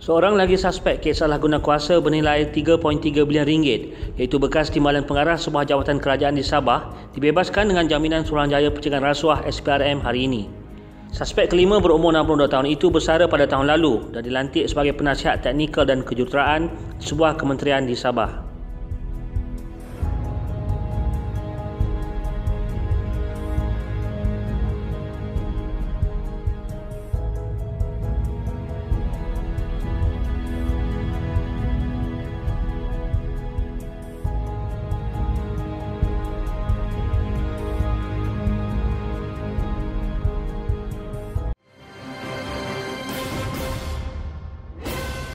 Seorang lagi suspek kes salah guna kuasa bernilai 3.3 bilion ringgit iaitu bekas timbalan pengarah sebuah jawatan kerajaan di Sabah dibebaskan dengan jaminan Suruhanjaya Pencegahan Rasuah SPRM hari ini. Suspek kelima berumur 62 tahun itu bersara pada tahun lalu dan dilantik sebagai penasihat teknikal dan kejuruteraan sebuah kementerian di Sabah.